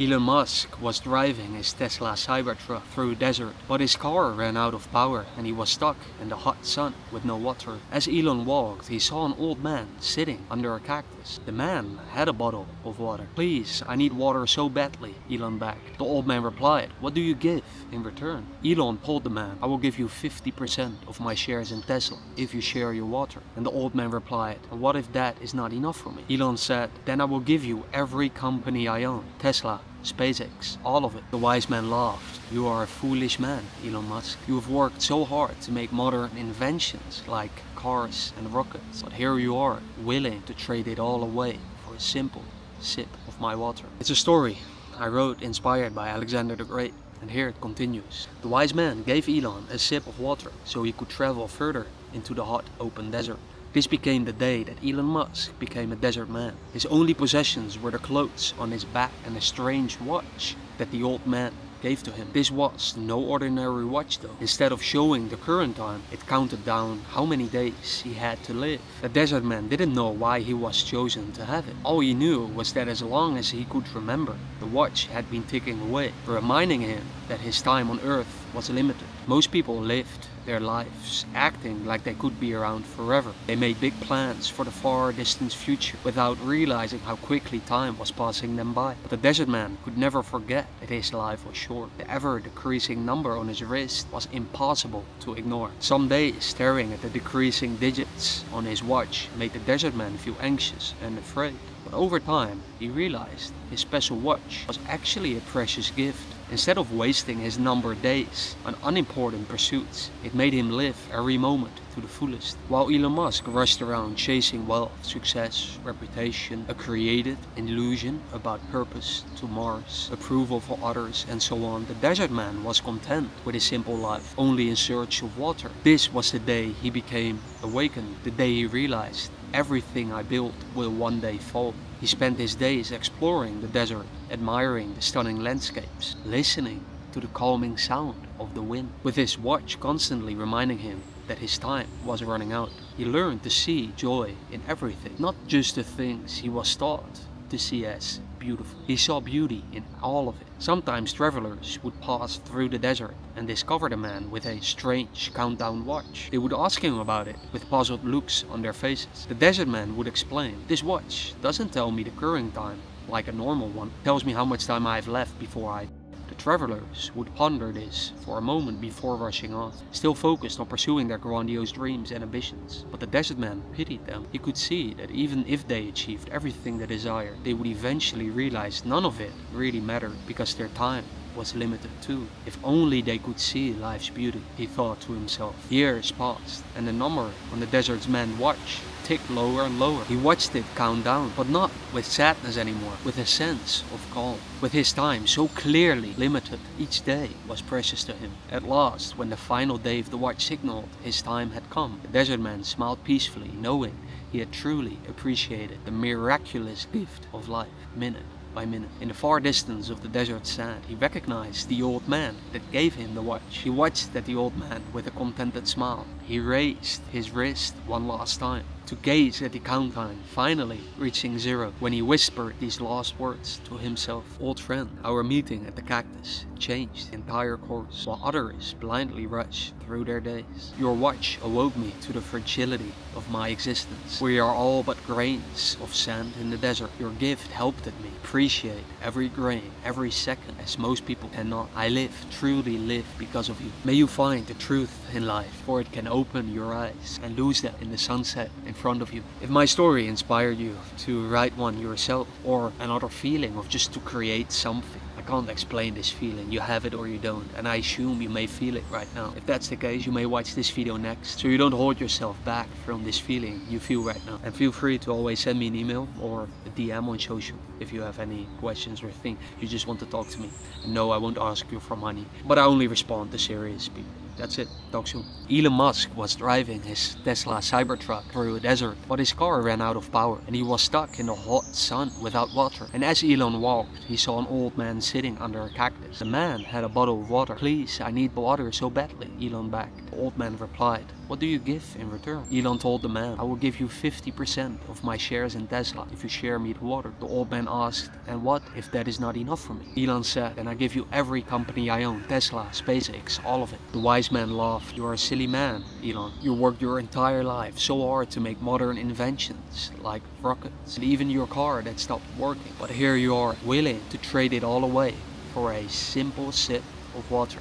Elon Musk was driving his Tesla Cybertruck through desert, but his car ran out of power and he was stuck in the hot sun with no water. As Elon walked, he saw an old man sitting under a cactus. The man had a bottle of water. Please, I need water so badly, Elon begged. The old man replied, what do you give in return? Elon told the man, I will give you 50% of my shares in Tesla if you share your water. And the old man replied, what if that is not enough for me? Elon said, then I will give you every company I own. Tesla, SpaceX, all of it. The wise man laughed. You are a foolish man, Elon Musk. You have worked so hard to make modern inventions like cars and rockets. But here you are, willing to trade it all away for a simple sip of my water. It's a story I wrote inspired by Alexander the Great. And here it continues. The wise man gave Elon a sip of water so he could travel further into the hot open desert. This became the day that Elon Musk became a desert man. His only possessions were the clothes on his back and a strange watch that the old man gave to him. This was no ordinary watch though. Instead of showing the current time, it counted down how many days he had to live. The desert man didn't know why he was chosen to have it. All he knew was that as long as he could remember, the watch had been ticking away, reminding him that his time on earth was limited. Most people lived their lives acting like they could be around forever. They made big plans for the far distant future without realizing how quickly time was passing them by. But the desert man could never forget that his life was short. The ever decreasing number on his wrist was impossible to ignore. Some days staring at the decreasing digits on his watch made the desert man feel anxious and afraid. But over time, he realized his special watch was actually a precious gift. Instead of wasting his numbered days on unimportant pursuits, it made him live every moment to the fullest. While Elon Musk rushed around chasing wealth, success, reputation, a created illusion about purpose to Mars, approval for others and so on, the desert man was content with his simple life, only in search of water. This was the day he became awakened, the day he realized everything I built will one day fall. He spent his days exploring the desert, admiring the stunning landscapes, listening to the calming sound of the wind, with his watch constantly reminding him that his time was running out. He learned to see joy in everything, not just the things he was taught to see as beautiful. He saw beauty in all of it. Sometimes travelers would pass through the desert and discover the man with a strange countdown watch. They would ask him about it with puzzled looks on their faces. The desert man would explain, this watch doesn't tell me the current time like a normal one. It tells me how much time I have left before I travelers would ponder this for a moment before rushing on, still focused on pursuing their grandiose dreams and ambitions. But the desert man pitied them. He could see that even if they achieved everything they desired, they would eventually realize none of it really mattered because their time was limited too. If only they could see life's beauty, he thought to himself. Years passed, and the number on the desert's man watch ticked lower and lower. He watched it count down, but not with sadness anymore, with a sense of calm. With his time so clearly limited, each day was precious to him. At last, when the final day of the watch signaled his time had come, the desert man smiled peacefully, knowing he had truly appreciated the miraculous gift of life, minute by minute. In the far distance of the desert sand, he recognized the old man that gave him the watch. He watched at the old man with a contented smile. He raised his wrist one last time to gaze at the countdown, finally reaching zero, when he whispered these last words to himself. Old friend, our meeting at the cactus changed the entire course, while others blindly rushed through their days. Your watch awoke me to the fragility of my existence. We are all but grains of sand in the desert. Your gift helped me appreciate every grain, every second, as most people cannot. I live, truly live because of you. May you find the truth in life, for it can open your eyes and lose them in the sunset in front of you. If my story inspired you to write one yourself or another feeling of just to create something, I can't explain this feeling. You have it or you don't. And I assume you may feel it right now. If that's the case, you may watch this video next. So you don't hold yourself back from this feeling you feel right now. And feel free to always send me an email or a DM on social if you have any questions or think you just want to talk to me. And no, I won't ask you for money. But I only respond to serious people. That's it. Talk soon. Elon Musk was driving his Tesla Cybertruck through a desert, but his car ran out of power and he was stuck in the hot sun without water. And as Elon walked, he saw an old man sitting under a cactus. The man had a bottle of water. Please, I need water so badly, Elon begged. The old man replied, what do you give in return? Elon told the man, I will give you 50% of my shares in Tesla if you share me the water. The old man asked, and what if that is not enough for me? Elon said, then I give you every company I own, Tesla, SpaceX, all of it. The wise man laugh, you are a silly man, Elon. You worked your entire life so hard to make modern inventions like rockets and even your car that stopped working. But here you are, willing to trade it all away for a simple sip of water.